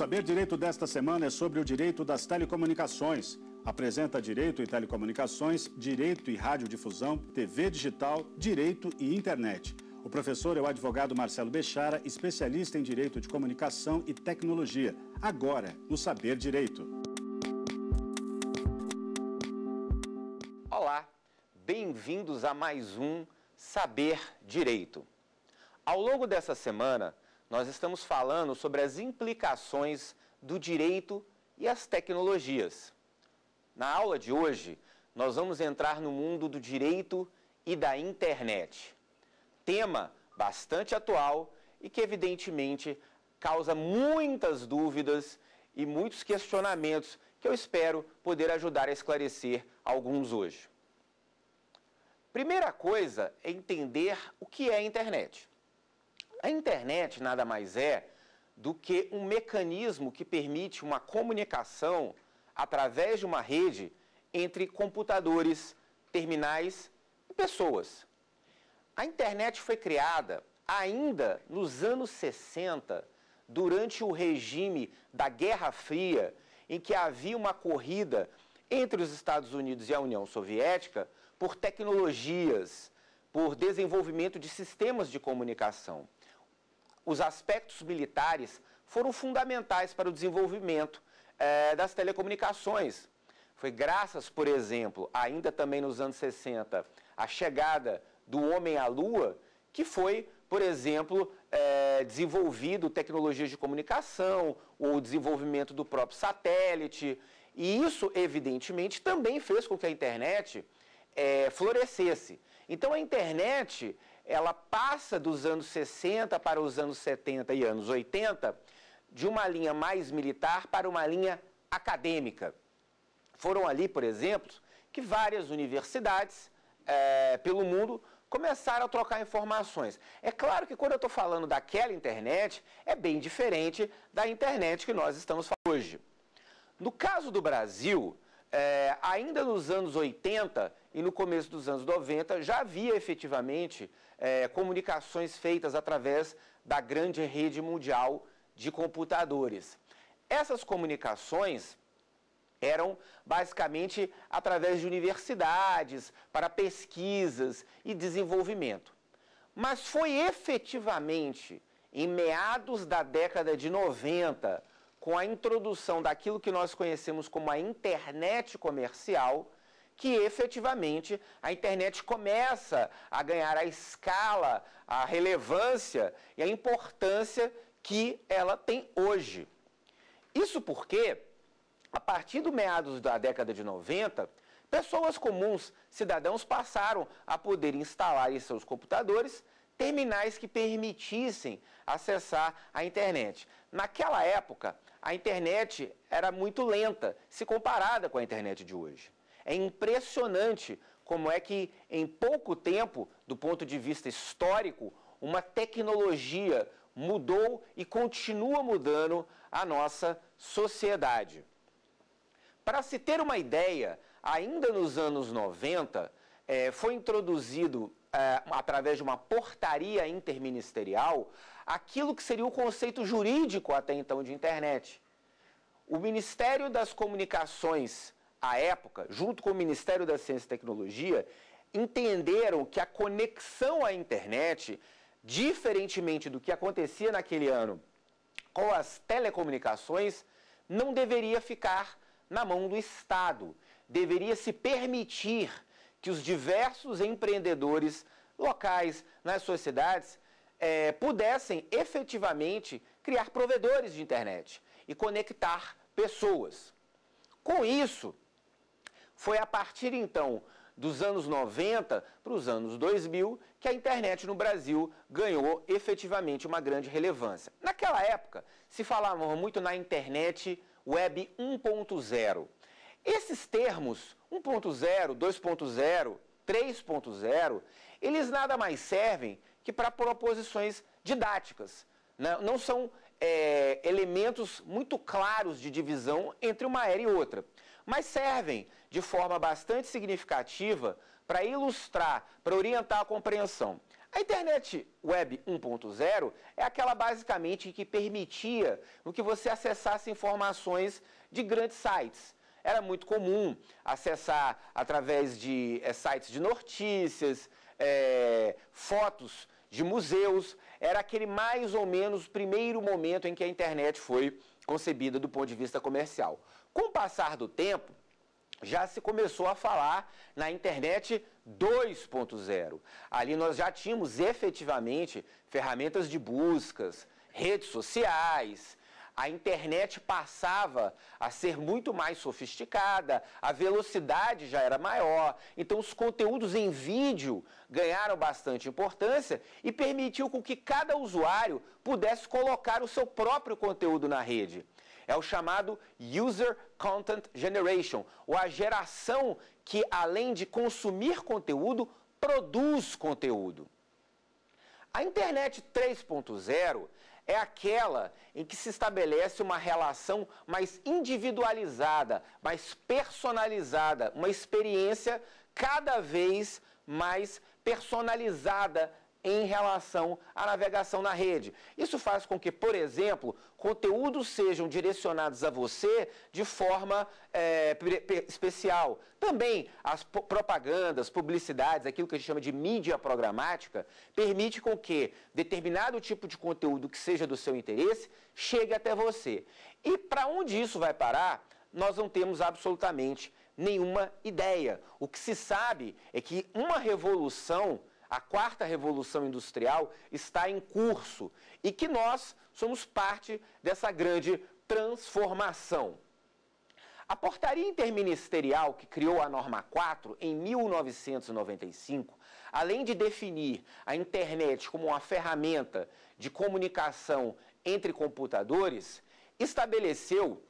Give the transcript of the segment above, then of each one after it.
Saber Direito desta semana é sobre o direito das telecomunicações. Apresenta Direito e Telecomunicações, Direito e Radiodifusão, TV Digital, Direito e Internet. O professor é o advogado Marcelo Bechara, especialista em Direito de Comunicação e Tecnologia. Agora, no Saber Direito. Olá, bem-vindos a mais um Saber Direito. Ao longo dessa semana, nós estamos falando sobre as implicações do direito e as tecnologias. Na aula de hoje, nós vamos entrar no mundo do direito e da internet. Tema bastante atual e que, evidentemente, causa muitas dúvidas e muitos questionamentos que eu espero poder ajudar a esclarecer alguns hoje. Primeira coisa é entender o que é a internet. A internet nada mais é do que um mecanismo que permite uma comunicação através de uma rede entre computadores, terminais e pessoas. A internet foi criada ainda nos anos 60, durante o regime da Guerra Fria, em que havia uma corrida entre os Estados Unidos e a União Soviética por tecnologias, por desenvolvimento de sistemas de comunicação os aspectos militares foram fundamentais para o desenvolvimento é, das telecomunicações. Foi graças, por exemplo, ainda também nos anos 60, a chegada do homem à Lua, que foi, por exemplo, é, desenvolvido tecnologias de comunicação, o desenvolvimento do próprio satélite. E isso, evidentemente, também fez com que a internet é, florescesse. Então, a internet ela passa dos anos 60 para os anos 70 e anos 80 de uma linha mais militar para uma linha acadêmica. Foram ali, por exemplo, que várias universidades é, pelo mundo começaram a trocar informações. É claro que quando eu estou falando daquela internet, é bem diferente da internet que nós estamos falando hoje. No caso do Brasil, é, ainda nos anos 80 e no começo dos anos 90, já havia efetivamente é, comunicações feitas através da grande rede mundial de computadores. Essas comunicações eram basicamente através de universidades, para pesquisas e desenvolvimento. Mas foi efetivamente em meados da década de 90, com a introdução daquilo que nós conhecemos como a internet comercial, que efetivamente a internet começa a ganhar a escala, a relevância e a importância que ela tem hoje. Isso porque, a partir do meados da década de 90, pessoas comuns, cidadãos, passaram a poder instalar em seus computadores terminais que permitissem acessar a internet. Naquela época, a internet era muito lenta, se comparada com a internet de hoje. É impressionante como é que, em pouco tempo, do ponto de vista histórico, uma tecnologia mudou e continua mudando a nossa sociedade. Para se ter uma ideia, ainda nos anos 90, é, foi introduzido, é, através de uma portaria interministerial, aquilo que seria o conceito jurídico até então de internet. O Ministério das Comunicações, à época, junto com o Ministério da Ciência e Tecnologia, entenderam que a conexão à internet, diferentemente do que acontecia naquele ano com as telecomunicações, não deveria ficar na mão do Estado. Deveria se permitir que os diversos empreendedores locais nas suas cidades é, pudessem efetivamente criar provedores de internet e conectar pessoas. Com isso, foi a partir então dos anos 90 para os anos 2000 que a internet no Brasil ganhou efetivamente uma grande relevância. Naquela época, se falava muito na internet web 1.0. Esses termos 1.0, 2.0, 3.0, eles nada mais servem que para proposições didáticas. Né? Não são é, elementos muito claros de divisão entre uma era e outra, mas servem de forma bastante significativa para ilustrar, para orientar a compreensão. A internet web 1.0 é aquela basicamente que permitia que você acessasse informações de grandes sites. Era muito comum acessar através de é, sites de notícias, é, fotos de museus. Era aquele mais ou menos primeiro momento em que a internet foi concebida do ponto de vista comercial. Com o passar do tempo, já se começou a falar na internet 2.0. Ali nós já tínhamos efetivamente ferramentas de buscas, redes sociais. A internet passava a ser muito mais sofisticada, a velocidade já era maior, então os conteúdos em vídeo ganharam bastante importância e permitiu com que cada usuário pudesse colocar o seu próprio conteúdo na rede. É o chamado User Content Generation, ou a geração que, além de consumir conteúdo, produz conteúdo. A internet 3.0 é aquela em que se estabelece uma relação mais individualizada, mais personalizada, uma experiência cada vez mais personalizada em relação à navegação na rede. Isso faz com que, por exemplo, conteúdos sejam direcionados a você de forma é, especial. Também as propagandas, publicidades, aquilo que a gente chama de mídia programática, permite com que determinado tipo de conteúdo que seja do seu interesse chegue até você. E para onde isso vai parar, nós não temos absolutamente nenhuma ideia. O que se sabe é que uma revolução a quarta revolução industrial está em curso e que nós somos parte dessa grande transformação. A portaria interministerial que criou a norma 4 em 1995, além de definir a internet como uma ferramenta de comunicação entre computadores, estabeleceu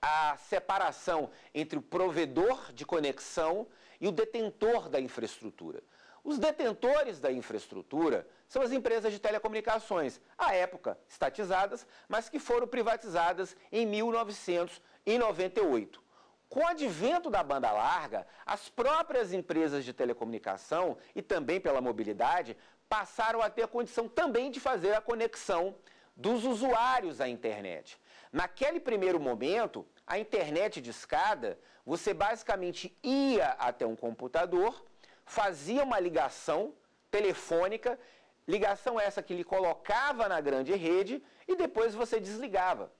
a separação entre o provedor de conexão e o detentor da infraestrutura. Os detentores da infraestrutura são as empresas de telecomunicações, à época estatizadas, mas que foram privatizadas em 1998. Com o advento da banda larga, as próprias empresas de telecomunicação e também pela mobilidade passaram a ter a condição também de fazer a conexão dos usuários à internet. Naquele primeiro momento, a internet de escada, você basicamente ia até um computador, fazia uma ligação telefônica, ligação essa que lhe colocava na grande rede e depois você desligava.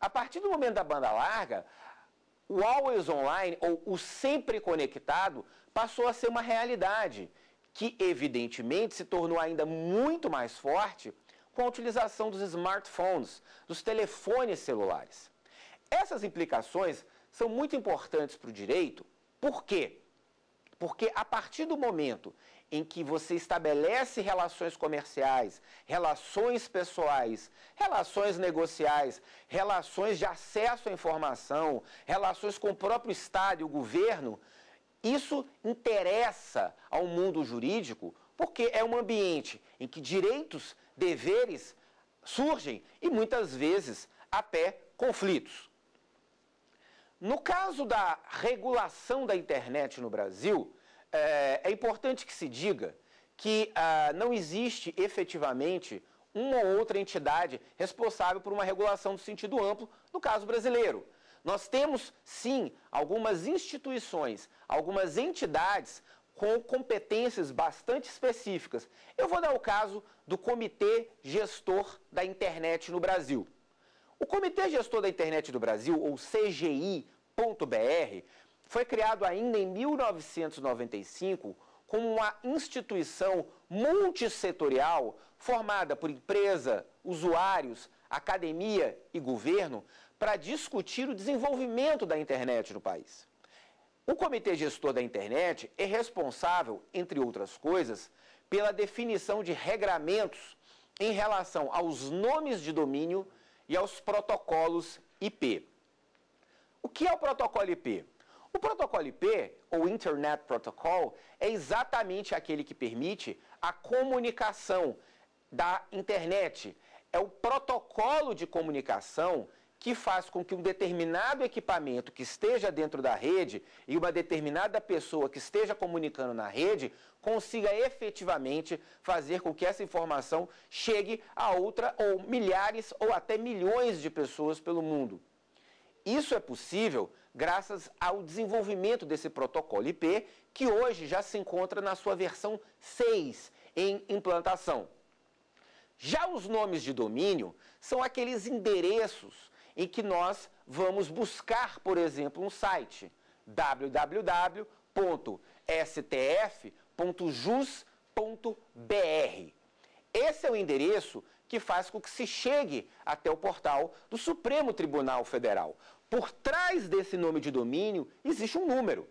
A partir do momento da banda larga, o always online ou o sempre conectado passou a ser uma realidade que evidentemente se tornou ainda muito mais forte com a utilização dos smartphones, dos telefones celulares. Essas implicações são muito importantes para o direito, por quê? Porque a partir do momento em que você estabelece relações comerciais, relações pessoais, relações negociais, relações de acesso à informação, relações com o próprio Estado e o governo, isso interessa ao mundo jurídico porque é um ambiente em que direitos, deveres surgem e muitas vezes até conflitos. No caso da regulação da internet no Brasil, é, é importante que se diga que ah, não existe efetivamente uma ou outra entidade responsável por uma regulação no sentido amplo, no caso brasileiro. Nós temos, sim, algumas instituições, algumas entidades com competências bastante específicas. Eu vou dar o caso do Comitê Gestor da Internet no Brasil. O Comitê Gestor da Internet do Brasil, ou CGI.br, foi criado ainda em 1995 como uma instituição multissetorial formada por empresa, usuários, academia e governo para discutir o desenvolvimento da internet no país. O Comitê Gestor da Internet é responsável, entre outras coisas, pela definição de regramentos em relação aos nomes de domínio e aos protocolos IP. O que é o protocolo IP? O protocolo IP, ou Internet Protocol, é exatamente aquele que permite a comunicação da internet. É o protocolo de comunicação que faz com que um determinado equipamento que esteja dentro da rede e uma determinada pessoa que esteja comunicando na rede consiga efetivamente fazer com que essa informação chegue a outra ou milhares ou até milhões de pessoas pelo mundo. Isso é possível graças ao desenvolvimento desse protocolo IP, que hoje já se encontra na sua versão 6 em implantação. Já os nomes de domínio são aqueles endereços em que nós vamos buscar, por exemplo, um site www.stf.jus.br. Esse é o endereço que faz com que se chegue até o portal do Supremo Tribunal Federal. Por trás desse nome de domínio existe um número.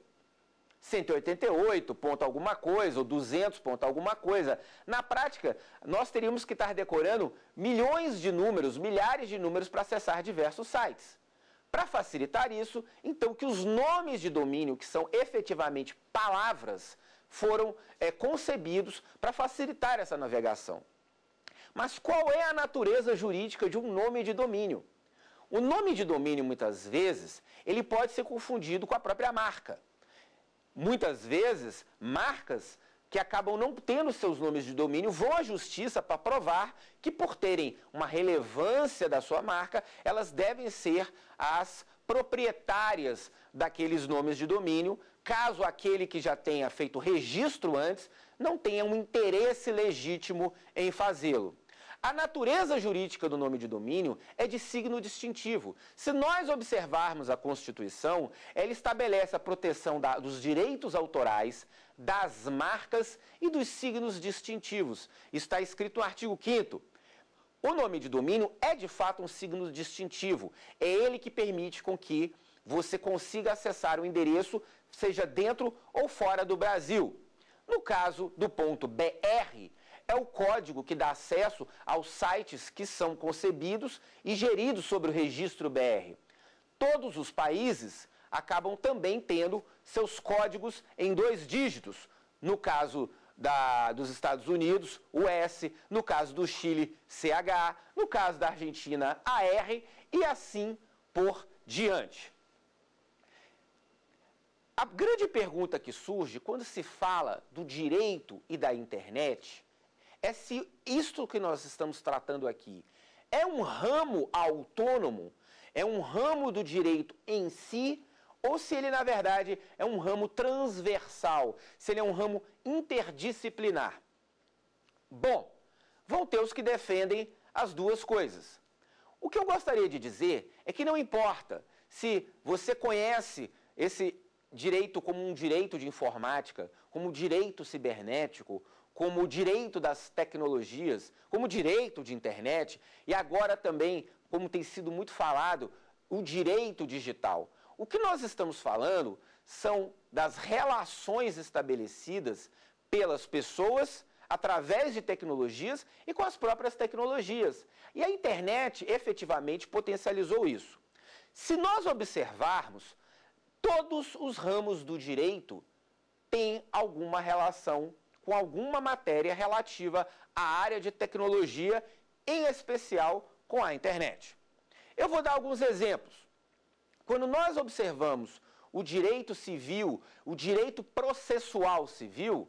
188 ponto alguma coisa, ou 200 ponto alguma coisa. Na prática, nós teríamos que estar decorando milhões de números, milhares de números para acessar diversos sites. Para facilitar isso, então que os nomes de domínio, que são efetivamente palavras, foram é, concebidos para facilitar essa navegação. Mas qual é a natureza jurídica de um nome de domínio? O nome de domínio, muitas vezes, ele pode ser confundido com a própria marca muitas vezes, marcas que acabam não tendo seus nomes de domínio vão à justiça para provar que, por terem uma relevância da sua marca, elas devem ser as proprietárias daqueles nomes de domínio, caso aquele que já tenha feito registro antes não tenha um interesse legítimo em fazê-lo. A natureza jurídica do nome de domínio é de signo distintivo. Se nós observarmos a Constituição, ela estabelece a proteção da, dos direitos autorais, das marcas e dos signos distintivos. Está escrito no artigo 5 o nome de domínio é de fato um signo distintivo. É ele que permite com que você consiga acessar o endereço, seja dentro ou fora do Brasil. No caso do ponto BR, é o código que dá acesso aos sites que são concebidos e geridos sobre o registro BR. Todos os países acabam também tendo seus códigos em dois dígitos. No caso da, dos Estados Unidos, o S, no caso do Chile, CH, no caso da Argentina, AR e assim por diante. A grande pergunta que surge quando se fala do direito e da internet é se isto que nós estamos tratando aqui é um ramo autônomo, é um ramo do direito em si, ou se ele, na verdade, é um ramo transversal, se ele é um ramo interdisciplinar. Bom, vão ter os que defendem as duas coisas. O que eu gostaria de dizer é que não importa se você conhece esse direito como um direito de informática, como direito cibernético, como o direito das tecnologias, como o direito de internet e agora também, como tem sido muito falado, o direito digital. O que nós estamos falando são das relações estabelecidas pelas pessoas através de tecnologias e com as próprias tecnologias. E a internet efetivamente potencializou isso. Se nós observarmos, todos os ramos do direito têm alguma relação com alguma matéria relativa à área de tecnologia, em especial com a internet. Eu vou dar alguns exemplos. Quando nós observamos o direito civil, o direito processual civil,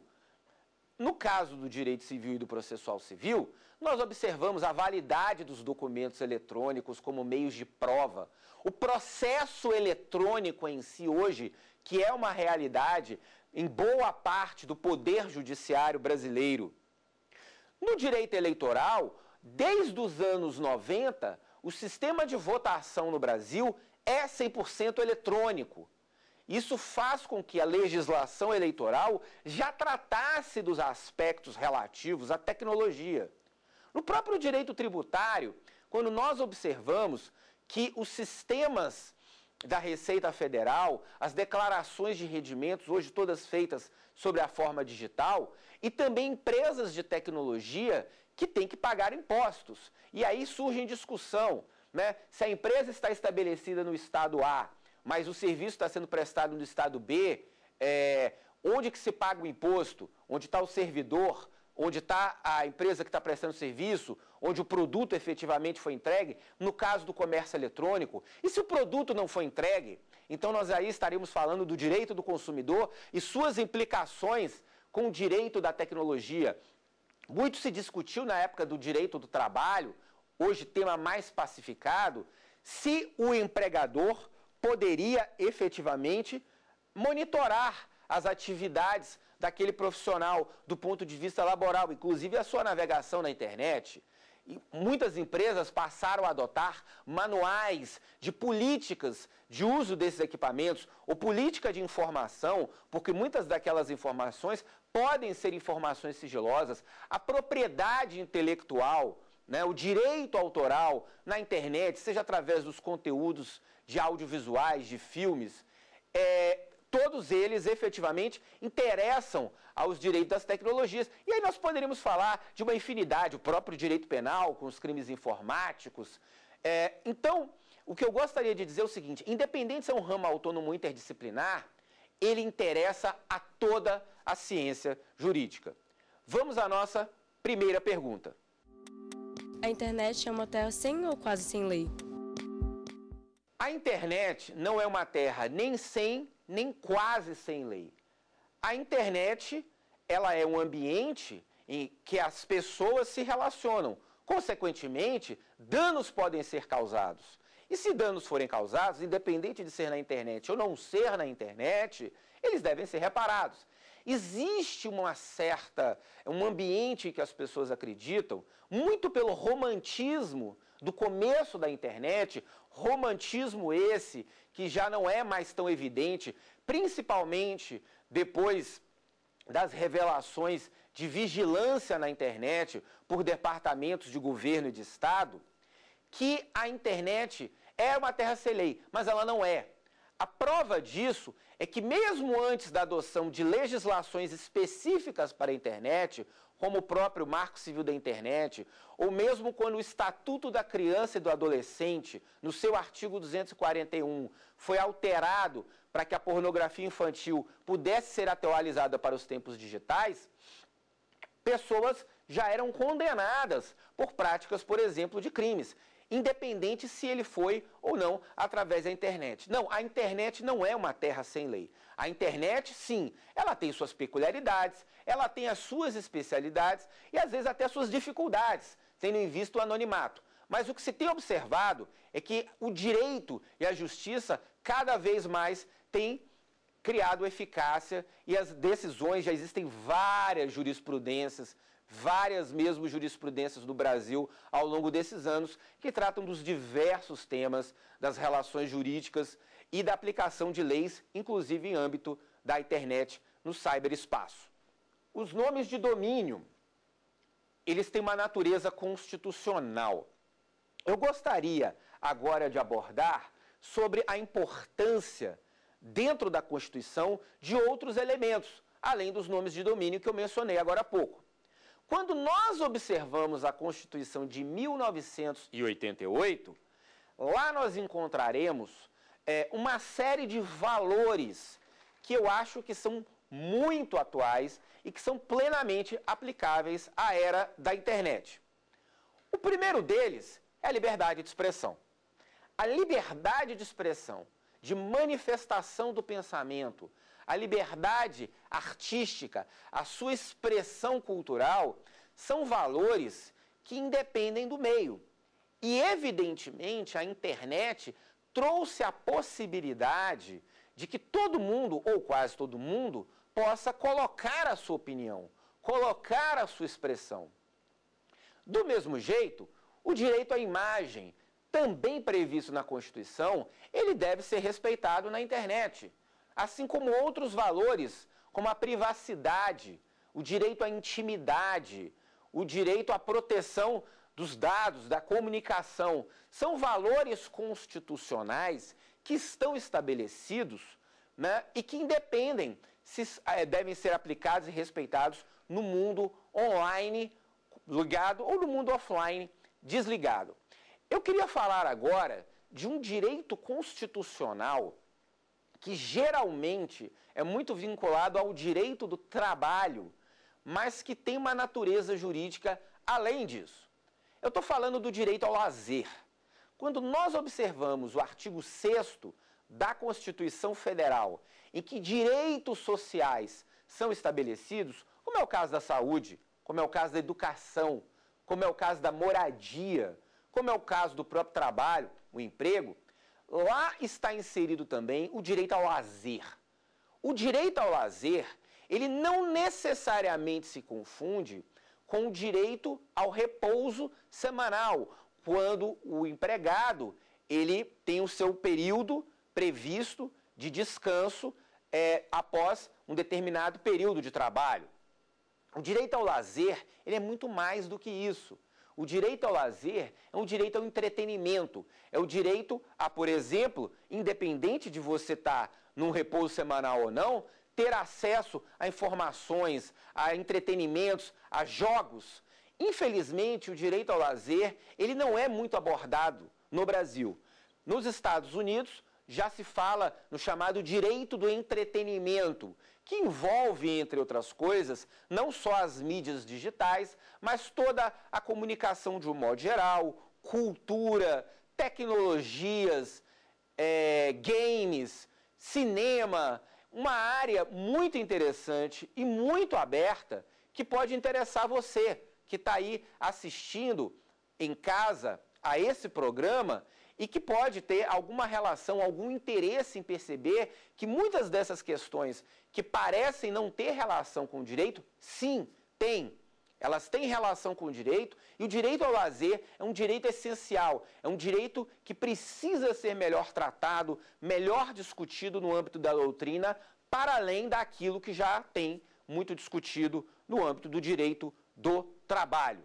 no caso do direito civil e do processual civil, nós observamos a validade dos documentos eletrônicos como meios de prova. O processo eletrônico em si hoje, que é uma realidade, em boa parte do poder judiciário brasileiro. No direito eleitoral, desde os anos 90, o sistema de votação no Brasil é 100% eletrônico. Isso faz com que a legislação eleitoral já tratasse dos aspectos relativos à tecnologia. No próprio direito tributário, quando nós observamos que os sistemas da Receita Federal, as declarações de rendimentos, hoje todas feitas sobre a forma digital, e também empresas de tecnologia que têm que pagar impostos. E aí surge em discussão né, se a empresa está estabelecida no estado A, mas o serviço está sendo prestado no estado B, é, onde que se paga o imposto? Onde está o servidor onde está a empresa que está prestando serviço, onde o produto efetivamente foi entregue, no caso do comércio eletrônico. E se o produto não foi entregue, então nós aí estaríamos falando do direito do consumidor e suas implicações com o direito da tecnologia. Muito se discutiu na época do direito do trabalho, hoje tema mais pacificado, se o empregador poderia efetivamente monitorar as atividades daquele profissional do ponto de vista laboral, inclusive a sua navegação na internet. E muitas empresas passaram a adotar manuais de políticas de uso desses equipamentos ou política de informação, porque muitas daquelas informações podem ser informações sigilosas. A propriedade intelectual, né, o direito autoral na internet, seja através dos conteúdos de audiovisuais, de filmes, é, todos eles efetivamente interessam aos direitos das tecnologias. E aí nós poderíamos falar de uma infinidade, o próprio direito penal, com os crimes informáticos. É, então, o que eu gostaria de dizer é o seguinte: independente se é um ramo autônomo interdisciplinar, ele interessa a toda a ciência jurídica. Vamos à nossa primeira pergunta. A internet é uma terra sem ou quase sem lei? A internet não é uma terra nem sem nem quase sem lei. A internet, ela é um ambiente em que as pessoas se relacionam. Consequentemente, danos podem ser causados. E se danos forem causados, independente de ser na internet ou não ser na internet, eles devem ser reparados. Existe uma certa, um ambiente que as pessoas acreditam, muito pelo romantismo do começo da internet, romantismo esse que já não é mais tão evidente, principalmente depois das revelações de vigilância na internet por departamentos de governo e de Estado, que a internet é uma terra sem lei, mas ela não é. A prova disso é que, mesmo antes da adoção de legislações específicas para a internet, como o próprio Marco Civil da Internet, ou mesmo quando o Estatuto da Criança e do Adolescente, no seu artigo 241, foi alterado para que a pornografia infantil pudesse ser atualizada para os tempos digitais, pessoas já eram condenadas por práticas, por exemplo, de crimes independente se ele foi ou não através da internet. Não, a internet não é uma terra sem lei. A internet, sim, ela tem suas peculiaridades, ela tem as suas especialidades e às vezes até suas dificuldades, tendo em vista o anonimato. Mas o que se tem observado é que o direito e a justiça cada vez mais têm criado eficácia e as decisões, já existem várias jurisprudências várias mesmo jurisprudências do Brasil ao longo desses anos que tratam dos diversos temas das relações jurídicas e da aplicação de leis, inclusive em âmbito da internet no cyberespaço. Os nomes de domínio, eles têm uma natureza constitucional. Eu gostaria agora de abordar sobre a importância dentro da Constituição de outros elementos, além dos nomes de domínio que eu mencionei agora há pouco. Quando nós observamos a Constituição de 1988, lá nós encontraremos é, uma série de valores que eu acho que são muito atuais e que são plenamente aplicáveis à era da internet. O primeiro deles é a liberdade de expressão. A liberdade de expressão, de manifestação do pensamento, a liberdade artística, a sua expressão cultural, são valores que independem do meio. E, evidentemente, a internet trouxe a possibilidade de que todo mundo, ou quase todo mundo, possa colocar a sua opinião, colocar a sua expressão. Do mesmo jeito, o direito à imagem, também previsto na Constituição, ele deve ser respeitado na internet assim como outros valores, como a privacidade, o direito à intimidade, o direito à proteção dos dados, da comunicação. São valores constitucionais que estão estabelecidos né, e que independem se é, devem ser aplicados e respeitados no mundo online ligado ou no mundo offline desligado. Eu queria falar agora de um direito constitucional que geralmente é muito vinculado ao direito do trabalho, mas que tem uma natureza jurídica além disso. Eu estou falando do direito ao lazer. Quando nós observamos o artigo 6 da Constituição Federal, em que direitos sociais são estabelecidos, como é o caso da saúde, como é o caso da educação, como é o caso da moradia, como é o caso do próprio trabalho, o emprego, lá está inserido também o direito ao lazer. O direito ao lazer, ele não necessariamente se confunde com o direito ao repouso semanal, quando o empregado ele tem o seu período previsto de descanso é, após um determinado período de trabalho. O direito ao lazer ele é muito mais do que isso. O direito ao lazer é um direito ao entretenimento, é o direito a, por exemplo, independente de você estar tá num repouso semanal ou não, ter acesso a informações, a entretenimentos, a jogos. Infelizmente, o direito ao lazer, ele não é muito abordado no Brasil. Nos Estados Unidos, já se fala no chamado direito do entretenimento, que envolve, entre outras coisas, não só as mídias digitais, mas toda a comunicação de um modo geral, cultura, tecnologias, é, games, cinema, uma área muito interessante e muito aberta que pode interessar você que está aí assistindo em casa a esse programa e que pode ter alguma relação, algum interesse em perceber que muitas dessas questões que parecem não ter relação com o direito, sim, tem. Elas têm relação com o direito e o direito ao lazer é um direito essencial, é um direito que precisa ser melhor tratado, melhor discutido no âmbito da doutrina, para além daquilo que já tem muito discutido no âmbito do direito do trabalho.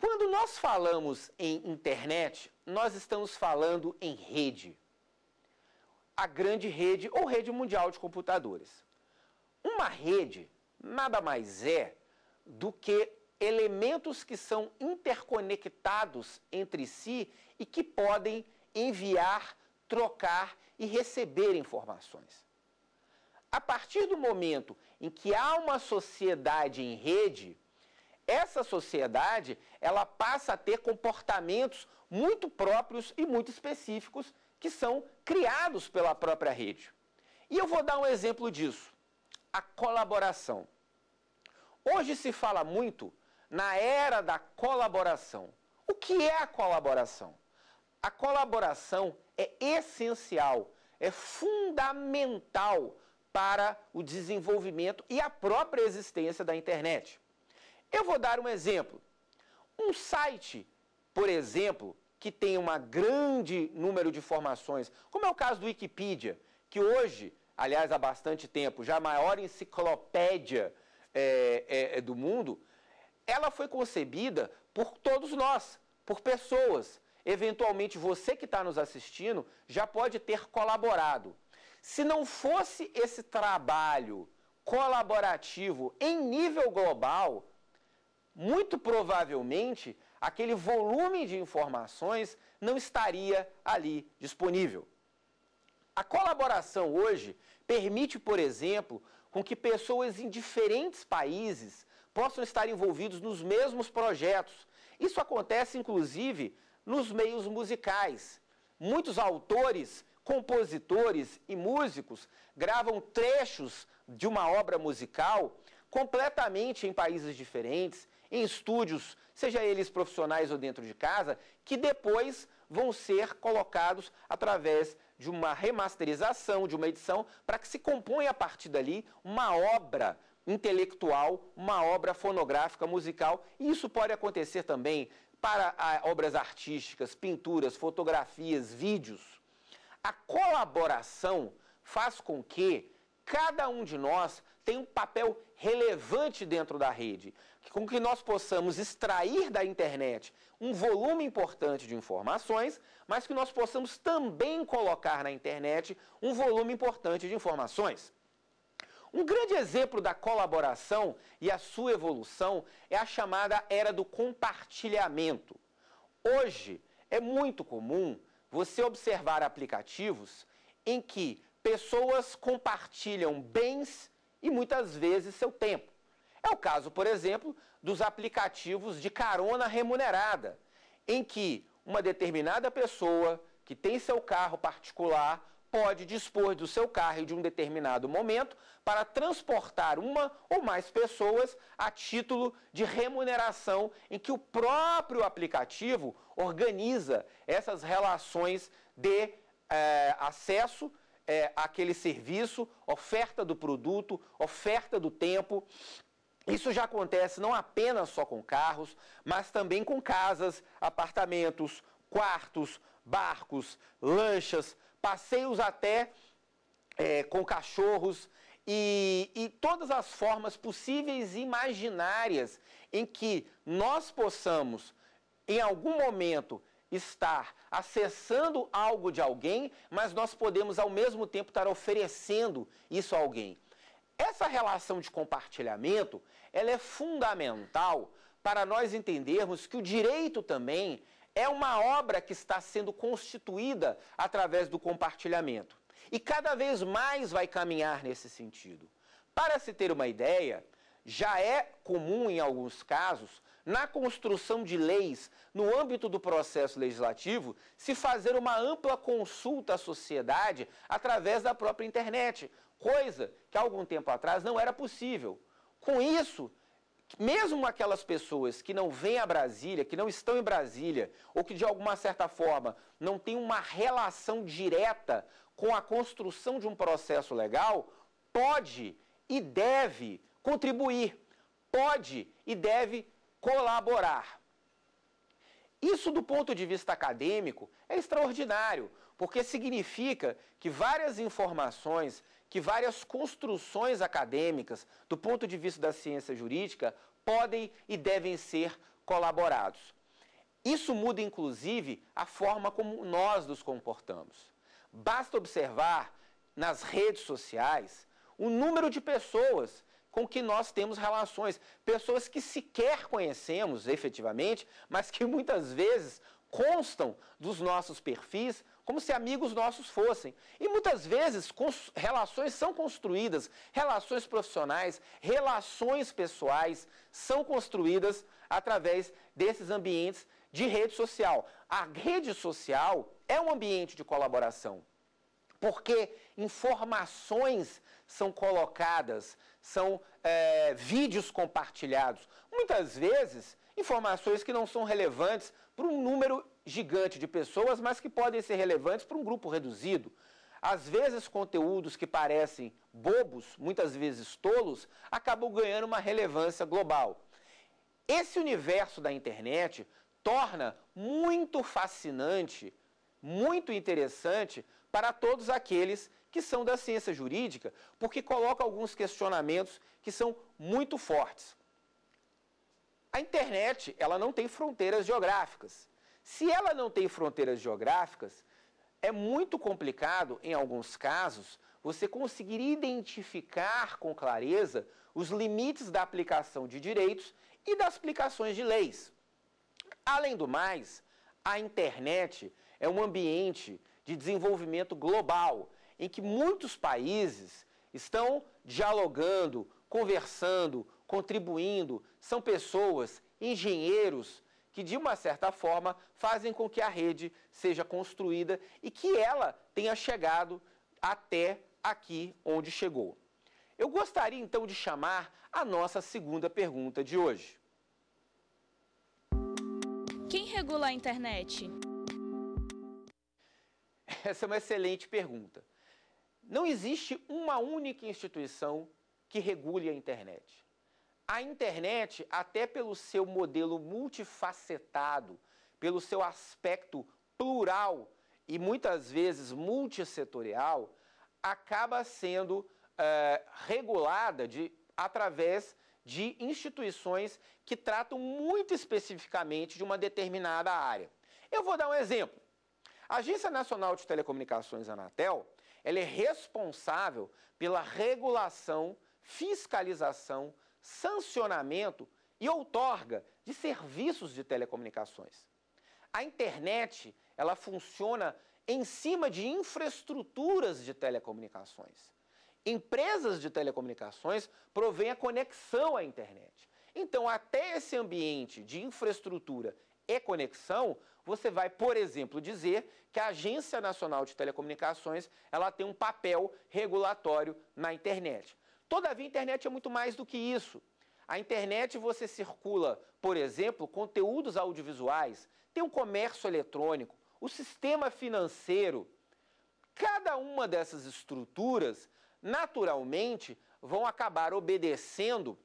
Quando nós falamos em internet, nós estamos falando em rede. A grande rede ou rede mundial de computadores. Uma rede nada mais é do que elementos que são interconectados entre si e que podem enviar, trocar e receber informações. A partir do momento em que há uma sociedade em rede, essa sociedade ela passa a ter comportamentos muito próprios e muito específicos que são criados pela própria rede. E eu vou dar um exemplo disso: a colaboração. Hoje se fala muito na era da colaboração. O que é a colaboração? A colaboração é essencial, é fundamental para o desenvolvimento e a própria existência da internet. Eu vou dar um exemplo. Um site, por exemplo, que tem um grande número de informações, como é o caso do Wikipedia, que hoje, aliás, há bastante tempo, já a maior enciclopédia é, é, é, do mundo, ela foi concebida por todos nós, por pessoas. Eventualmente, você que está nos assistindo já pode ter colaborado. Se não fosse esse trabalho colaborativo em nível global, muito provavelmente aquele volume de informações não estaria ali disponível. A colaboração hoje permite, por exemplo, com que pessoas em diferentes países possam estar envolvidos nos mesmos projetos. Isso acontece, inclusive, nos meios musicais. Muitos autores, compositores e músicos gravam trechos de uma obra musical completamente em países diferentes, em estúdios, seja eles profissionais ou dentro de casa, que depois vão ser colocados através de uma remasterização, de uma edição, para que se componha a partir dali uma obra intelectual, uma obra fonográfica, musical. E isso pode acontecer também para obras artísticas, pinturas, fotografias, vídeos. A colaboração faz com que cada um de nós tenha um papel relevante dentro da rede com que nós possamos extrair da internet um volume importante de informações, mas que nós possamos também colocar na internet um volume importante de informações. Um grande exemplo da colaboração e a sua evolução é a chamada era do compartilhamento. Hoje é muito comum você observar aplicativos em que pessoas compartilham bens e muitas vezes seu tempo. É o caso, por exemplo, dos aplicativos de carona remunerada, em que uma determinada pessoa que tem seu carro particular pode dispor do seu carro de um determinado momento para transportar uma ou mais pessoas a título de remuneração, em que o próprio aplicativo organiza essas relações de é, acesso é, àquele serviço, oferta do produto, oferta do tempo. Isso já acontece não apenas só com carros, mas também com casas, apartamentos, quartos, barcos, lanchas, passeios até é, com cachorros e, e todas as formas possíveis e imaginárias em que nós possamos, em algum momento, estar acessando algo de alguém, mas nós podemos ao mesmo tempo estar oferecendo isso a alguém. Essa relação de compartilhamento, ela é fundamental para nós entendermos que o direito também é uma obra que está sendo constituída através do compartilhamento. E cada vez mais vai caminhar nesse sentido. Para se ter uma ideia, já é comum em alguns casos, na construção de leis no âmbito do processo legislativo, se fazer uma ampla consulta à sociedade através da própria internet, coisa que há algum tempo atrás não era possível. Com isso, mesmo aquelas pessoas que não vêm a Brasília, que não estão em Brasília, ou que de alguma certa forma não têm uma relação direta com a construção de um processo legal, pode e deve contribuir, pode e deve colaborar. Isso, do ponto de vista acadêmico, é extraordinário, porque significa que várias informações que várias construções acadêmicas, do ponto de vista da ciência jurídica, podem e devem ser colaborados. Isso muda, inclusive, a forma como nós nos comportamos. Basta observar nas redes sociais o número de pessoas com que nós temos relações, pessoas que sequer conhecemos efetivamente, mas que muitas vezes constam dos nossos perfis como se amigos nossos fossem. E muitas vezes relações são construídas, relações profissionais, relações pessoais são construídas através desses ambientes de rede social. A rede social é um ambiente de colaboração, porque informações são colocadas, são é, vídeos compartilhados. Muitas vezes, informações que não são relevantes para um número gigante de pessoas, mas que podem ser relevantes para um grupo reduzido. Às vezes, conteúdos que parecem bobos, muitas vezes tolos, acabam ganhando uma relevância global. Esse universo da internet torna muito fascinante, muito interessante para todos aqueles que são da ciência jurídica, porque coloca alguns questionamentos que são muito fortes. A internet, ela não tem fronteiras geográficas. Se ela não tem fronteiras geográficas, é muito complicado, em alguns casos, você conseguir identificar com clareza os limites da aplicação de direitos e das aplicações de leis. Além do mais, a internet é um ambiente de desenvolvimento global, em que muitos países estão dialogando, conversando, contribuindo, são pessoas, engenheiros, que de uma certa forma fazem com que a rede seja construída e que ela tenha chegado até aqui onde chegou. Eu gostaria então de chamar a nossa segunda pergunta de hoje. Quem regula a internet? Essa é uma excelente pergunta. Não existe uma única instituição que regule a internet. A internet, até pelo seu modelo multifacetado, pelo seu aspecto plural e muitas vezes multissetorial, acaba sendo é, regulada de, através de instituições que tratam muito especificamente de uma determinada área. Eu vou dar um exemplo. A Agência Nacional de Telecomunicações, Anatel, ela é responsável pela regulação, fiscalização, sancionamento e outorga de serviços de telecomunicações. A internet, ela funciona em cima de infraestruturas de telecomunicações. Empresas de telecomunicações provêm a conexão à internet. Então, até esse ambiente de infraestrutura e conexão, você vai, por exemplo, dizer que a Agência Nacional de Telecomunicações ela tem um papel regulatório na internet. Todavia, a internet é muito mais do que isso. A internet você circula, por exemplo, conteúdos audiovisuais, tem o um comércio eletrônico, o sistema financeiro. Cada uma dessas estruturas, naturalmente, vão acabar obedecendo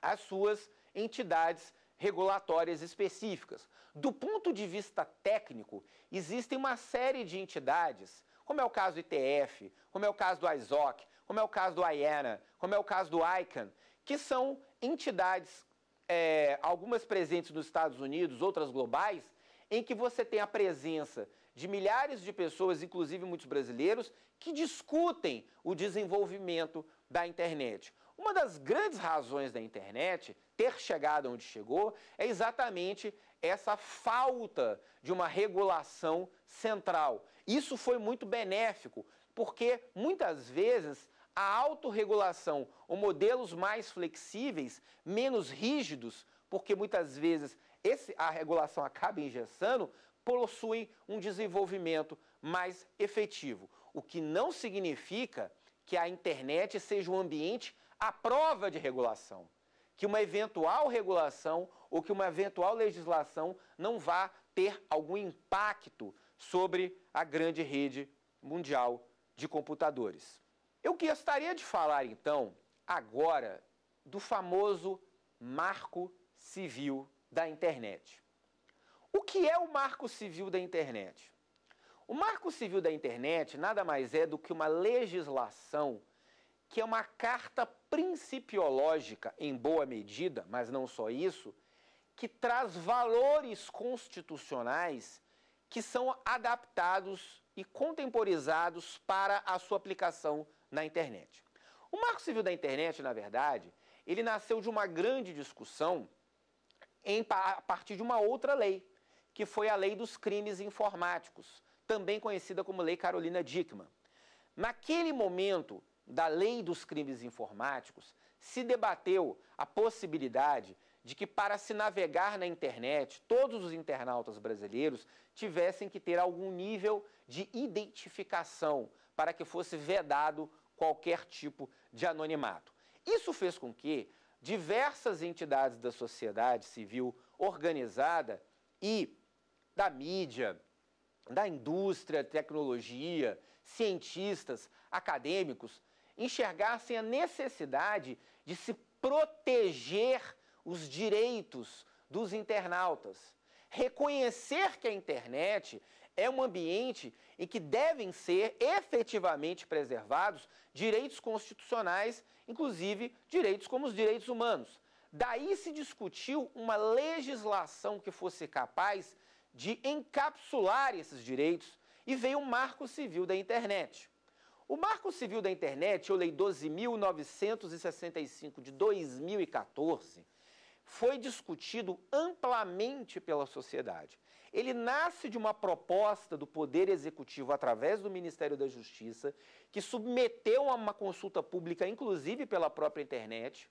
às suas entidades regulatórias específicas. Do ponto de vista técnico, existem uma série de entidades, como é o caso do ITF, como é o caso do ISOC, como é o caso do IANA, como é o caso do ICANN, que são entidades, é, algumas presentes nos Estados Unidos, outras globais, em que você tem a presença de milhares de pessoas, inclusive muitos brasileiros, que discutem o desenvolvimento da internet. Uma das grandes razões da internet ter chegado onde chegou é exatamente essa falta de uma regulação central. Isso foi muito benéfico, porque muitas vezes a autorregulação ou modelos mais flexíveis, menos rígidos, porque muitas vezes esse, a regulação acaba engessando, possuem um desenvolvimento mais efetivo. O que não significa que a internet seja um ambiente à prova de regulação. Que uma eventual regulação ou que uma eventual legislação não vá ter algum impacto sobre a grande rede mundial de computadores. Eu gostaria de falar então agora do famoso Marco Civil da Internet. O que é o Marco Civil da Internet? O Marco Civil da Internet nada mais é do que uma legislação que é uma carta principiológica, em boa medida, mas não só isso, que traz valores constitucionais que são adaptados e contemporizados para a sua aplicação na internet. O Marco Civil da Internet, na verdade, ele nasceu de uma grande discussão em, a partir de uma outra lei, que foi a Lei dos Crimes Informáticos, também conhecida como Lei Carolina Dickmann. Naquele momento da Lei dos Crimes Informáticos, se debateu a possibilidade de que para se navegar na internet, todos os internautas brasileiros tivessem que ter algum nível de identificação para que fosse vedado qualquer tipo de anonimato. Isso fez com que diversas entidades da sociedade civil organizada e da mídia, da indústria, tecnologia, cientistas, acadêmicos, enxergassem a necessidade de se proteger os direitos dos internautas. Reconhecer que a internet é um ambiente em que devem ser efetivamente preservados direitos constitucionais, inclusive direitos como os direitos humanos. Daí se discutiu uma legislação que fosse capaz de encapsular esses direitos e veio o Marco Civil da Internet. O Marco Civil da Internet, ou Lei 12.965 de 2014, foi discutido amplamente pela sociedade. Ele nasce de uma proposta do Poder Executivo através do Ministério da Justiça, que submeteu a uma consulta pública, inclusive pela própria internet,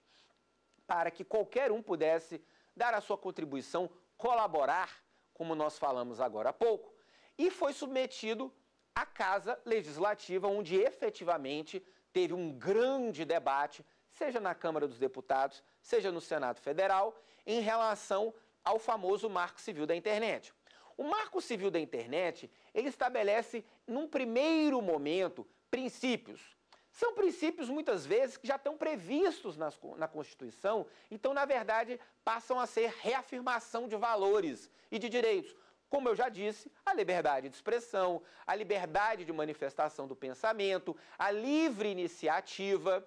para que qualquer um pudesse dar a sua contribuição, colaborar, como nós falamos agora há pouco, e foi submetido à Casa Legislativa, onde efetivamente teve um grande debate, seja na Câmara dos Deputados, seja no Senado Federal, em relação ao famoso Marco Civil da Internet. O Marco Civil da Internet, ele estabelece, num primeiro momento, princípios são princípios, muitas vezes, que já estão previstos nas, na Constituição, então, na verdade, passam a ser reafirmação de valores e de direitos. Como eu já disse, a liberdade de expressão, a liberdade de manifestação do pensamento, a livre iniciativa,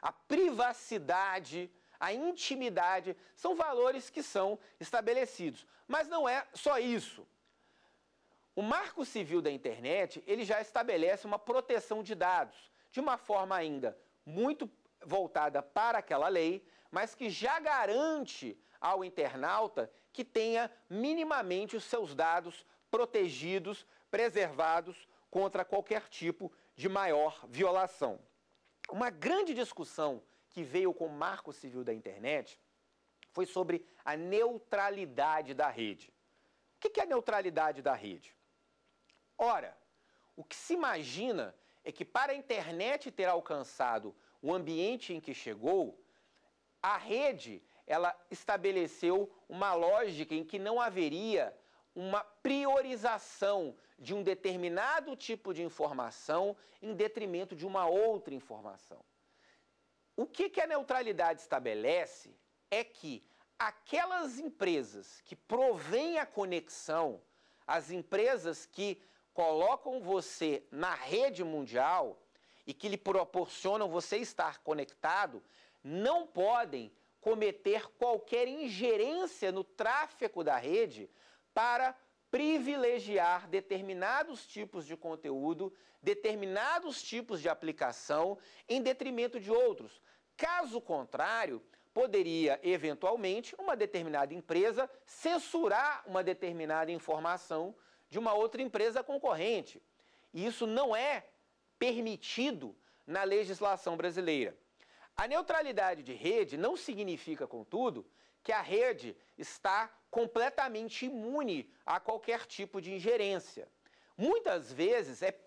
a privacidade, a intimidade, são valores que são estabelecidos. Mas não é só isso. O Marco Civil da Internet, ele já estabelece uma proteção de dados de uma forma ainda muito voltada para aquela lei, mas que já garante ao internauta que tenha minimamente os seus dados protegidos, preservados contra qualquer tipo de maior violação. Uma grande discussão que veio com o Marco Civil da Internet foi sobre a neutralidade da rede. O que é a neutralidade da rede? Ora, o que se imagina é que para a internet ter alcançado o ambiente em que chegou, a rede ela estabeleceu uma lógica em que não haveria uma priorização de um determinado tipo de informação em detrimento de uma outra informação. O que, que a neutralidade estabelece é que aquelas empresas que provêm a conexão, as empresas que colocam você na rede mundial e que lhe proporcionam você estar conectado, não podem cometer qualquer ingerência no tráfego da rede para privilegiar determinados tipos de conteúdo, determinados tipos de aplicação em detrimento de outros. Caso contrário, poderia eventualmente uma determinada empresa censurar uma determinada informação de uma outra empresa concorrente. E isso não é permitido na legislação brasileira. A neutralidade de rede não significa, contudo, que a rede está completamente imune a qualquer tipo de ingerência. Muitas vezes é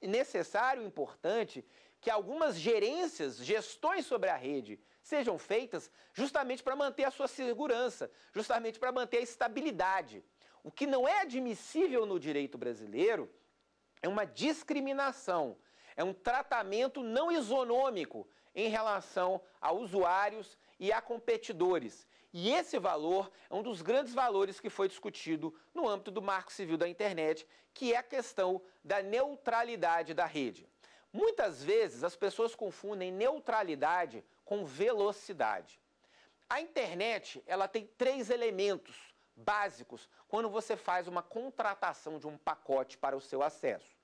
necessário e importante que algumas gerências, gestões sobre a rede, sejam feitas justamente para manter a sua segurança, justamente para manter a estabilidade. O que não é admissível no direito brasileiro é uma discriminação, é um tratamento não isonômico em relação a usuários e a competidores. E esse valor é um dos grandes valores que foi discutido no âmbito do Marco Civil da Internet, que é a questão da neutralidade da rede. Muitas vezes as pessoas confundem neutralidade com velocidade. A internet, ela tem três elementos básicos quando você faz uma contratação de um pacote para o seu acesso.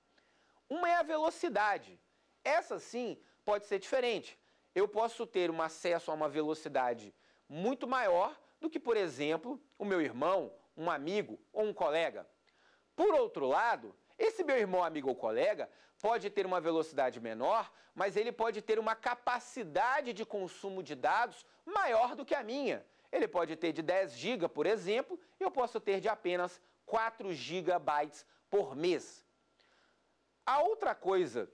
Uma é a velocidade. Essa sim pode ser diferente. Eu posso ter um acesso a uma velocidade muito maior do que, por exemplo, o meu irmão, um amigo ou um colega. Por outro lado, esse meu irmão, amigo ou colega pode ter uma velocidade menor, mas ele pode ter uma capacidade de consumo de dados maior do que a minha. Ele pode ter de 10 GB, por exemplo, e eu posso ter de apenas 4 GB por mês. A outra coisa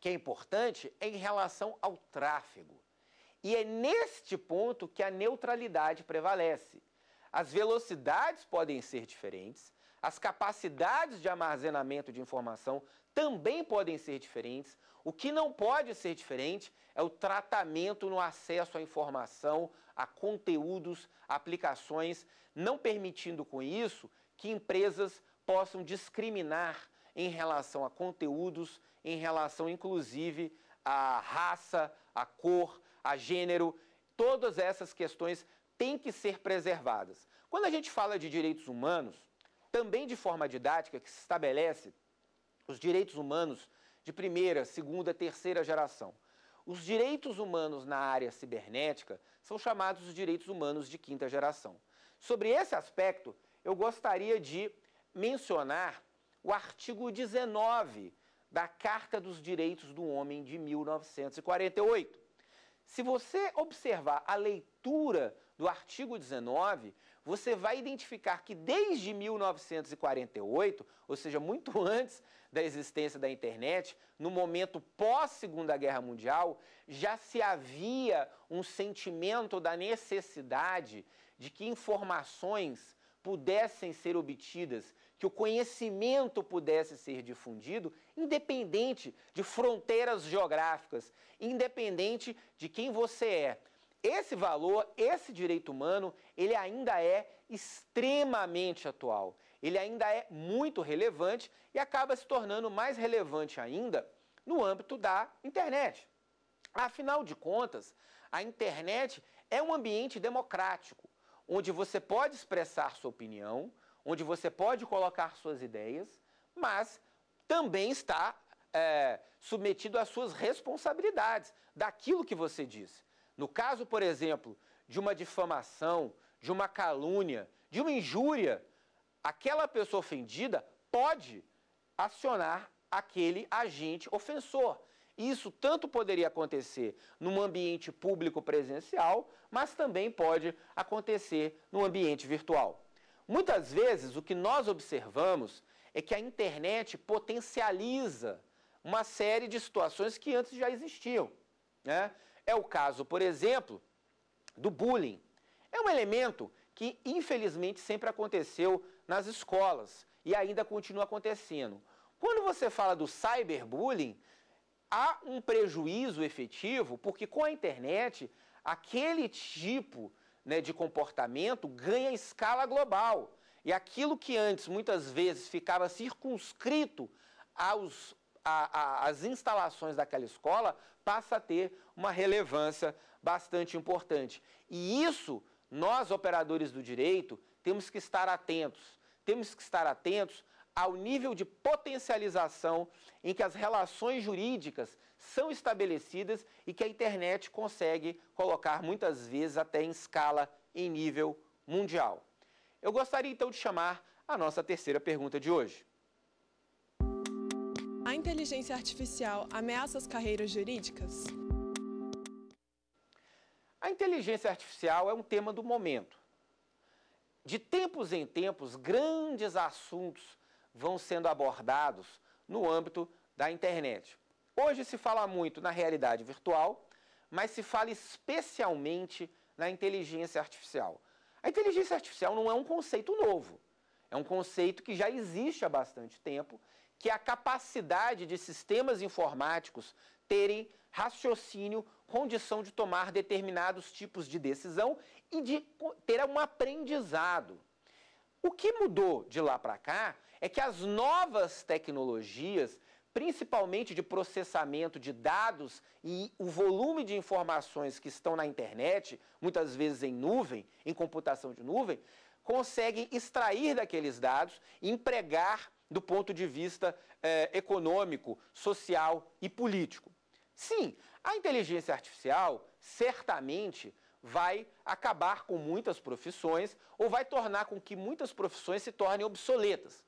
que é importante é em relação ao tráfego. E é neste ponto que a neutralidade prevalece. As velocidades podem ser diferentes, as capacidades de armazenamento de informação também podem ser diferentes. O que não pode ser diferente é o tratamento no acesso à informação, a conteúdos, aplicações, não permitindo com isso que empresas possam discriminar em relação a conteúdos, em relação inclusive à raça, à cor, a gênero. Todas essas questões têm que ser preservadas. Quando a gente fala de direitos humanos, também de forma didática, que se estabelece os direitos humanos de primeira, segunda, terceira geração. Os direitos humanos na área cibernética são chamados os direitos humanos de quinta geração. Sobre esse aspecto, eu gostaria de mencionar o artigo 19 da Carta dos Direitos do Homem de 1948. Se você observar a leitura do artigo 19, você vai identificar que desde 1948, ou seja, muito antes da existência da internet, no momento pós-Segunda Guerra Mundial, já se havia um sentimento da necessidade de que informações pudessem ser obtidas, que o conhecimento pudesse ser difundido, independente de fronteiras geográficas, independente de quem você é. Esse valor, esse direito humano, ele ainda é extremamente atual. Ele ainda é muito relevante e acaba se tornando mais relevante ainda no âmbito da internet. Afinal de contas, a internet é um ambiente democrático, onde você pode expressar sua opinião, onde você pode colocar suas ideias, mas também está é, submetido às suas responsabilidades daquilo que você disse. No caso, por exemplo, de uma difamação, de uma calúnia, de uma injúria, aquela pessoa ofendida pode acionar aquele agente ofensor. Isso tanto poderia acontecer num ambiente público presencial, mas também pode acontecer no ambiente virtual. Muitas vezes o que nós observamos é que a internet potencializa uma série de situações que antes já existiam. Né? É o caso, por exemplo, do bullying. É um elemento que, infelizmente, sempre aconteceu nas escolas e ainda continua acontecendo. Quando você fala do cyberbullying, há um prejuízo efetivo, porque com a internet, aquele tipo né, de comportamento ganha escala global. E aquilo que antes, muitas vezes, ficava circunscrito aos, a, a, às instalações daquela escola, passa a ter uma relevância bastante importante. E isso, nós, operadores do direito, temos que estar atentos. Temos que estar atentos ao nível de potencialização em que as relações jurídicas são estabelecidas e que a internet consegue colocar muitas vezes até em escala em nível mundial. Eu gostaria então de chamar a nossa terceira pergunta de hoje. A inteligência artificial ameaça as carreiras jurídicas? A inteligência artificial é um tema do momento. De tempos em tempos, grandes assuntos vão sendo abordados no âmbito da internet. Hoje se fala muito na realidade virtual, mas se fala especialmente na inteligência artificial. A inteligência artificial não é um conceito novo, é um conceito que já existe há bastante tempo, que é a capacidade de sistemas informáticos terem raciocínio, condição de tomar determinados tipos de decisão e de ter um aprendizado. O que mudou de lá para cá é que as novas tecnologias, principalmente de processamento de dados e o volume de informações que estão na internet, muitas vezes em nuvem, em computação de nuvem, conseguem extrair daqueles dados e empregar do ponto de vista eh, econômico, social e político. Sim, a inteligência artificial certamente vai acabar com muitas profissões ou vai tornar com que muitas profissões se tornem obsoletas.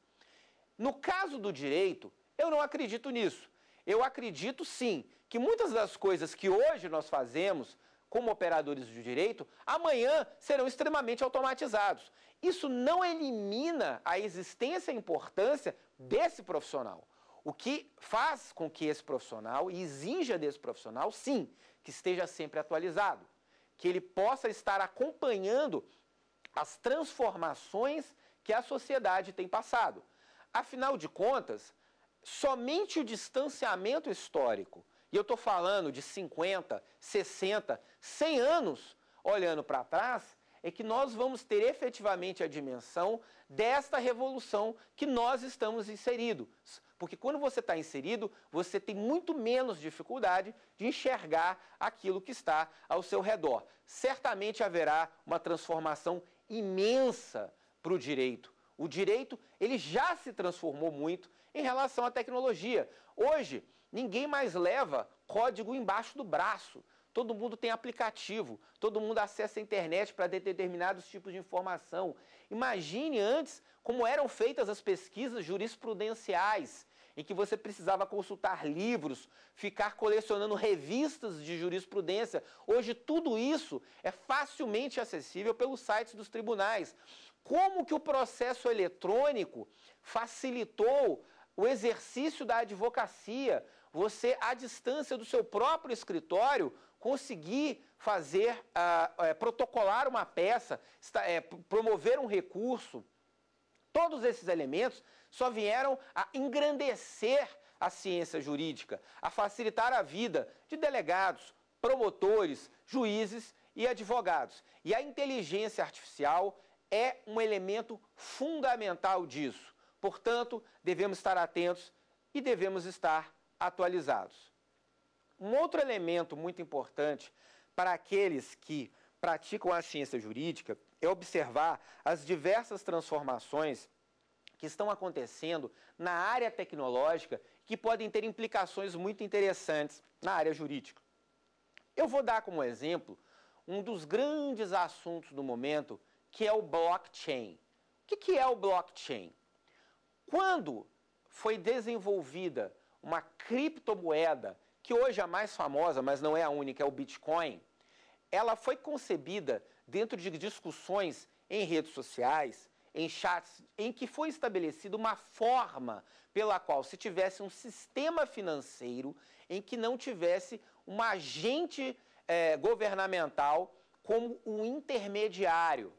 No caso do direito, eu não acredito nisso. Eu acredito sim que muitas das coisas que hoje nós fazemos como operadores de direito, amanhã serão extremamente automatizados. Isso não elimina a existência e a importância desse profissional. O que faz com que esse profissional e exija desse profissional, sim, que esteja sempre atualizado, que ele possa estar acompanhando as transformações que a sociedade tem passado. Afinal de contas, somente o distanciamento histórico, e eu estou falando de 50, 60, 100 anos olhando para trás, é que nós vamos ter efetivamente a dimensão desta revolução que nós estamos inseridos. Porque quando você está inserido, você tem muito menos dificuldade de enxergar aquilo que está ao seu redor. Certamente haverá uma transformação imensa para o direito. O direito ele já se transformou muito em relação à tecnologia. Hoje, ninguém mais leva código embaixo do braço. Todo mundo tem aplicativo, todo mundo acessa a internet para ter determinados tipos de informação. Imagine antes como eram feitas as pesquisas jurisprudenciais em que você precisava consultar livros, ficar colecionando revistas de jurisprudência. Hoje tudo isso é facilmente acessível pelos sites dos tribunais. Como que o processo eletrônico facilitou o exercício da advocacia? Você, à distância do seu próprio escritório, conseguir fazer, uh, uh, protocolar uma peça, uh, promover um recurso. Todos esses elementos só vieram a engrandecer a ciência jurídica, a facilitar a vida de delegados, promotores, juízes e advogados. E a inteligência artificial é um elemento fundamental disso. Portanto, devemos estar atentos e devemos estar atualizados. Um outro elemento muito importante para aqueles que praticam a ciência jurídica é observar as diversas transformações que estão acontecendo na área tecnológica que podem ter implicações muito interessantes na área jurídica. Eu vou dar como exemplo um dos grandes assuntos do momento, que é o blockchain. O que é o blockchain? Quando foi desenvolvida uma criptomoeda, que hoje é a mais famosa, mas não é a única, é o Bitcoin. Ela foi concebida dentro de discussões em redes sociais, em chats, em que foi estabelecida uma forma pela qual se tivesse um sistema financeiro em que não tivesse um agente é, governamental como um intermediário.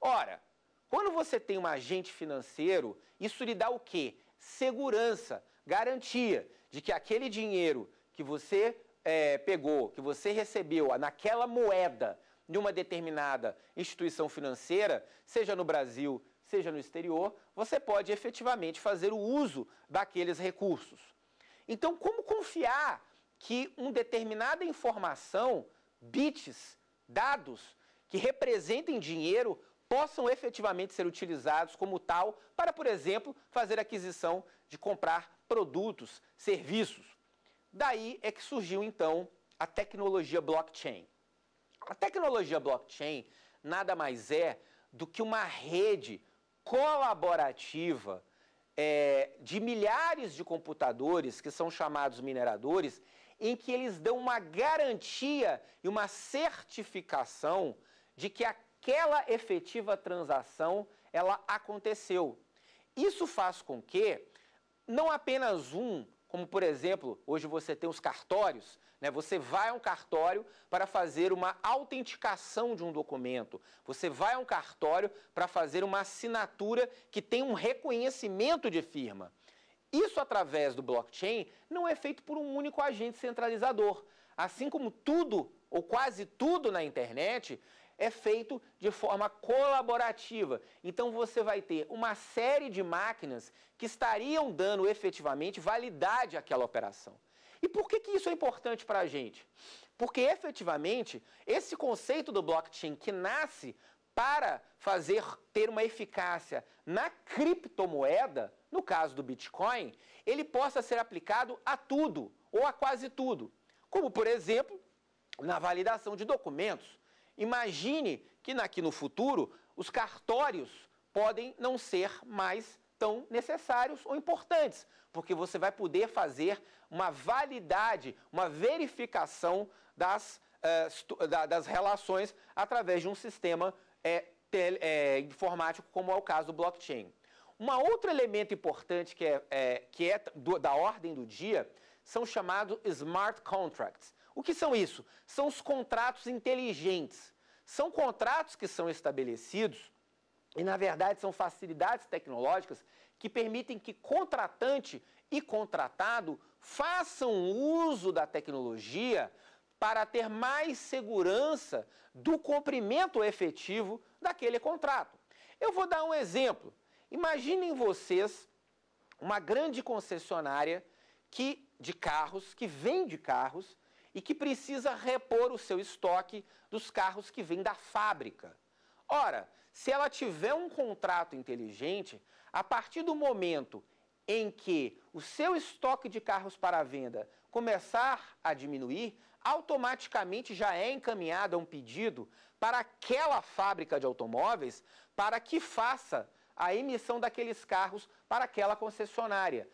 Ora, quando você tem um agente financeiro, isso lhe dá o quê? Segurança, garantia de que aquele dinheiro que você é, pegou, que você recebeu naquela moeda de uma determinada instituição financeira, seja no Brasil, seja no exterior, você pode efetivamente fazer o uso daqueles recursos. Então, como confiar que uma determinada informação, bits, dados, que representem dinheiro, possam efetivamente ser utilizados como tal para, por exemplo, fazer aquisição de comprar produtos, serviços. Daí é que surgiu então a tecnologia blockchain. A tecnologia blockchain nada mais é do que uma rede colaborativa é, de milhares de computadores, que são chamados mineradores, em que eles dão uma garantia e uma certificação de que aquela efetiva transação ela aconteceu. Isso faz com que não apenas um, como por exemplo, hoje você tem os cartórios, né? Você vai a um cartório para fazer uma autenticação de um documento. Você vai a um cartório para fazer uma assinatura que tem um reconhecimento de firma. Isso, através do blockchain, não é feito por um único agente centralizador. Assim como tudo, ou quase tudo na internet, é feito de forma colaborativa. Então você vai ter uma série de máquinas que estariam dando efetivamente validade àquela operação. E por que, que isso é importante para a gente? Porque efetivamente esse conceito do blockchain que nasce para fazer ter uma eficácia na criptomoeda, no caso do Bitcoin, ele possa ser aplicado a tudo ou a quase tudo. Como, por exemplo, na validação de documentos. Imagine que aqui no futuro os cartórios podem não ser mais tão necessários ou importantes, porque você vai poder fazer uma validade, uma verificação das, uh, das relações através de um sistema é, tele, é, informático, como é o caso do blockchain. Um outro elemento importante que é, é que é do, da ordem do dia são chamados smart contracts. O que são isso? São os contratos inteligentes. São contratos que são estabelecidos e, na verdade, são facilidades tecnológicas que permitem que contratante e contratado façam uso da tecnologia para ter mais segurança do cumprimento efetivo daquele contrato. Eu vou dar um exemplo. Imaginem vocês uma grande concessionária que, de carros, que vende carros e que precisa repor o seu estoque dos carros que vêm da fábrica. Ora, se ela tiver um contrato inteligente, a partir do momento em que o seu estoque de carros para venda começar a diminuir, automaticamente já é encaminhado um pedido para aquela fábrica de automóveis para que faça a emissão daqueles carros para aquela concessionária.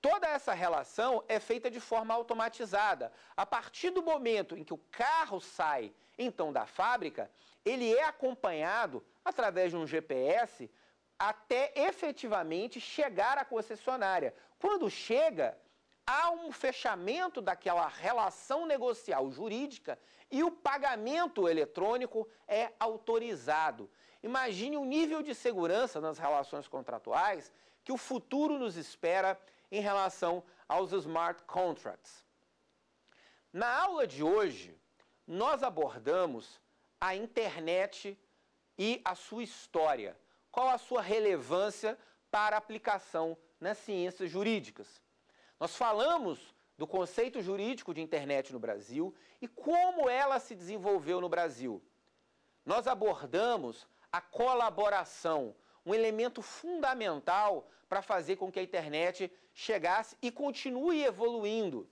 Toda essa relação é feita de forma automatizada. A partir do momento em que o carro sai, então, da fábrica, ele é acompanhado através de um GPS até efetivamente chegar à concessionária. Quando chega, há um fechamento daquela relação negocial jurídica e o pagamento eletrônico é autorizado. Imagine o nível de segurança nas relações contratuais que o futuro nos espera em relação aos smart contracts. Na aula de hoje, nós abordamos a internet e a sua história. Qual a sua relevância para a aplicação nas ciências jurídicas? Nós falamos do conceito jurídico de internet no Brasil e como ela se desenvolveu no Brasil. Nós abordamos a colaboração, um elemento fundamental para fazer com que a internet chegasse e continue evoluindo.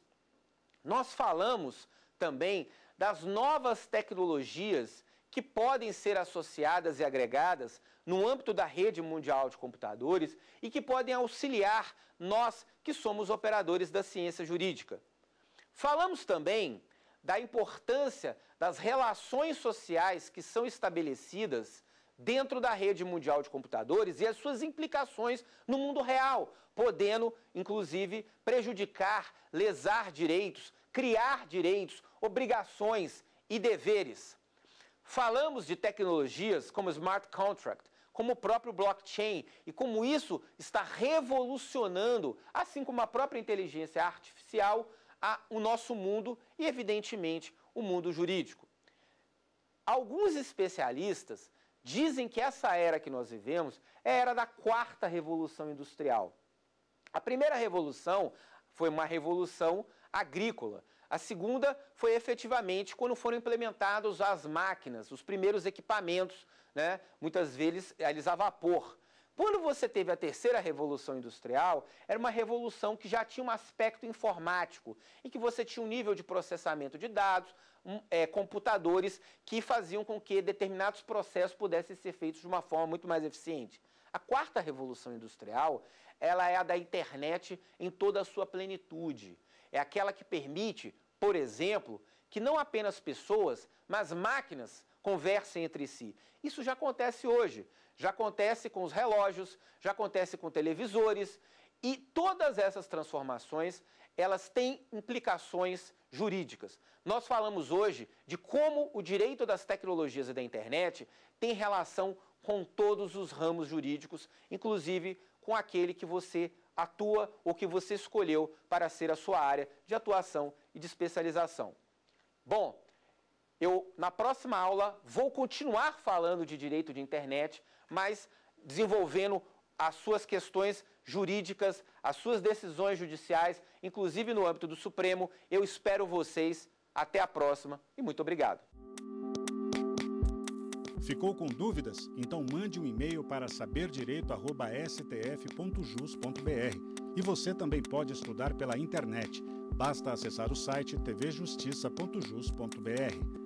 Nós falamos também das novas tecnologias que podem ser associadas e agregadas no âmbito da rede mundial de computadores e que podem auxiliar nós que somos operadores da ciência jurídica. Falamos também da importância das relações sociais que são estabelecidas dentro da rede mundial de computadores e as suas implicações no mundo real, podendo, inclusive, prejudicar, lesar direitos, criar direitos, obrigações e deveres. Falamos de tecnologias como smart contract, como o próprio blockchain e como isso está revolucionando, assim como a própria inteligência artificial, a, o nosso mundo e, evidentemente, o mundo jurídico. Alguns especialistas dizem que essa era que nós vivemos é a era da quarta revolução industrial. A primeira revolução foi uma revolução agrícola. A segunda foi efetivamente quando foram implementadas as máquinas, os primeiros equipamentos, né, muitas vezes eles a vapor. Quando você teve a terceira revolução industrial, era uma revolução que já tinha um aspecto informático, em que você tinha um nível de processamento de dados, um, é, computadores que faziam com que determinados processos pudessem ser feitos de uma forma muito mais eficiente. A quarta revolução industrial, ela é a da internet em toda a sua plenitude. É aquela que permite, por exemplo, que não apenas pessoas, mas máquinas conversem entre si. Isso já acontece hoje já acontece com os relógios, já acontece com televisores e todas essas transformações, elas têm implicações jurídicas. Nós falamos hoje de como o direito das tecnologias e da internet tem relação com todos os ramos jurídicos, inclusive com aquele que você atua ou que você escolheu para ser a sua área de atuação e de especialização. Bom, eu na próxima aula vou continuar falando de direito de internet, mas desenvolvendo as suas questões jurídicas, as suas decisões judiciais, inclusive no âmbito do Supremo. Eu espero vocês. Até a próxima e muito obrigado. Ficou com dúvidas? Então mande um e-mail para saberdireito@stf.jus.br. E você também pode estudar pela internet. Basta acessar o site tvjustiça.jus.br.